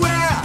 Where.